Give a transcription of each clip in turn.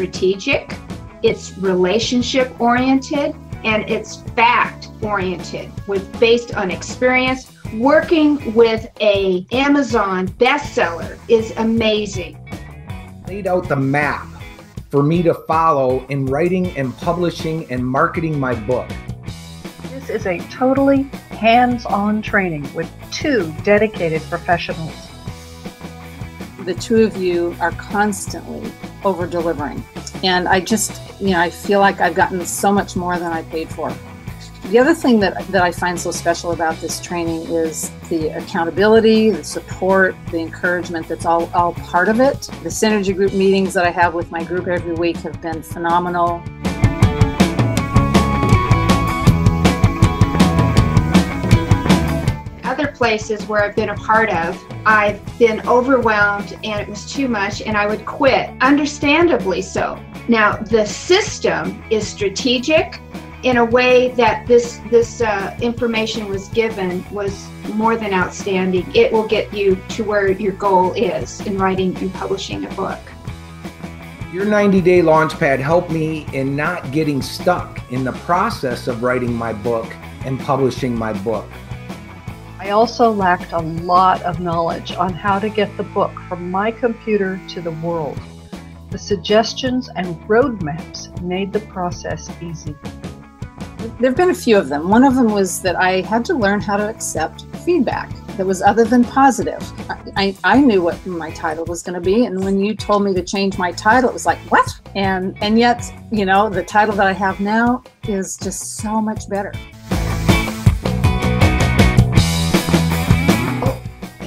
strategic, it's relationship oriented, and it's fact oriented with based on experience. Working with a Amazon bestseller is amazing. Laid out the map for me to follow in writing and publishing and marketing my book. This is a totally hands-on training with two dedicated professionals. The two of you are constantly over delivering. And I just, you know, I feel like I've gotten so much more than I paid for. The other thing that, that I find so special about this training is the accountability, the support, the encouragement that's all, all part of it. The Synergy Group meetings that I have with my group every week have been phenomenal. Places where I've been a part of, I've been overwhelmed and it was too much and I would quit, understandably so. Now, the system is strategic in a way that this this uh, information was given was more than outstanding. It will get you to where your goal is in writing and publishing a book. Your 90 day launchpad helped me in not getting stuck in the process of writing my book and publishing my book. I also lacked a lot of knowledge on how to get the book from my computer to the world. The suggestions and roadmaps made the process easy. There have been a few of them. One of them was that I had to learn how to accept feedback that was other than positive. I, I knew what my title was going to be, and when you told me to change my title, it was like, what? And, and yet, you know, the title that I have now is just so much better.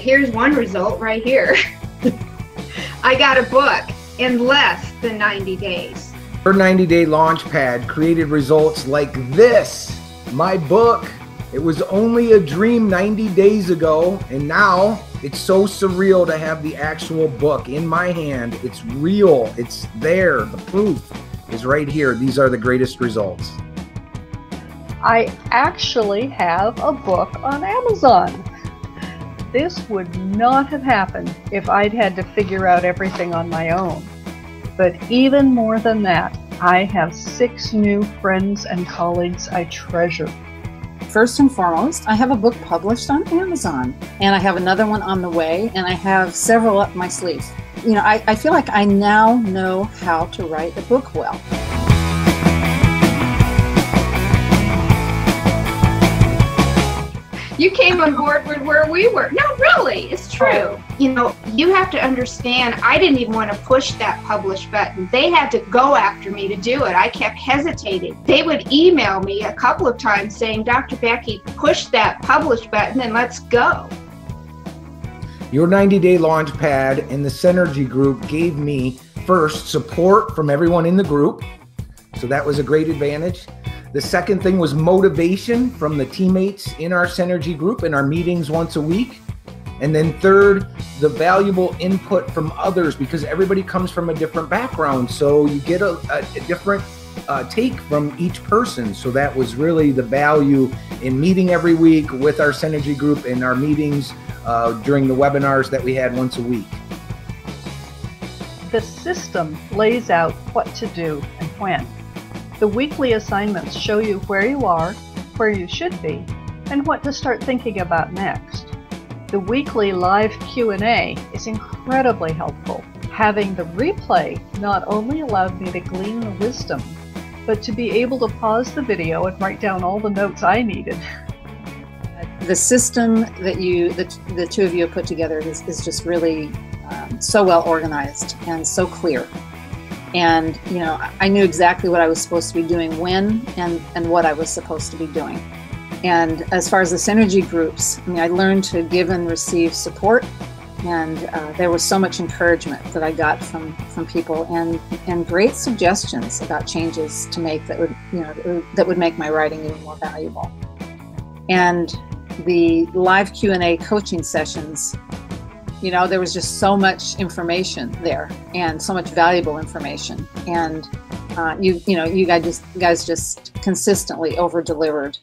Here's one result right here. I got a book in less than 90 days. Her 90 day launch pad created results like this my book. It was only a dream 90 days ago, and now it's so surreal to have the actual book in my hand. It's real, it's there. The proof is right here. These are the greatest results. I actually have a book on Amazon. This would not have happened if I'd had to figure out everything on my own. But even more than that, I have six new friends and colleagues I treasure. First and foremost, I have a book published on Amazon, and I have another one on the way, and I have several up my sleeve. You know, I, I feel like I now know how to write a book well. You came on board with where we were. No, really, it's true. You know, you have to understand, I didn't even want to push that publish button. They had to go after me to do it. I kept hesitating. They would email me a couple of times saying, Dr. Becky, push that publish button and let's go. Your 90 day launch pad and the Synergy group gave me first support from everyone in the group. So that was a great advantage. The second thing was motivation from the teammates in our Synergy group in our meetings once a week. And then third, the valuable input from others because everybody comes from a different background. So you get a, a, a different uh, take from each person. So that was really the value in meeting every week with our Synergy group in our meetings uh, during the webinars that we had once a week. The system lays out what to do and when. The weekly assignments show you where you are, where you should be, and what to start thinking about next. The weekly live Q&A is incredibly helpful. Having the replay not only allowed me to glean the wisdom, but to be able to pause the video and write down all the notes I needed. The system that you, the, the two of you have put together is, is just really um, so well organized and so clear and you know i knew exactly what i was supposed to be doing when and and what i was supposed to be doing. And as far as the synergy groups i mean i learned to give and receive support. And uh, there was so much encouragement that i got from from people and and great suggestions about changes to make that would you know that would make my writing even more valuable. And the live q&a coaching sessions you know there was just so much information there and so much valuable information. And uh, you you know you guys just guys just consistently over delivered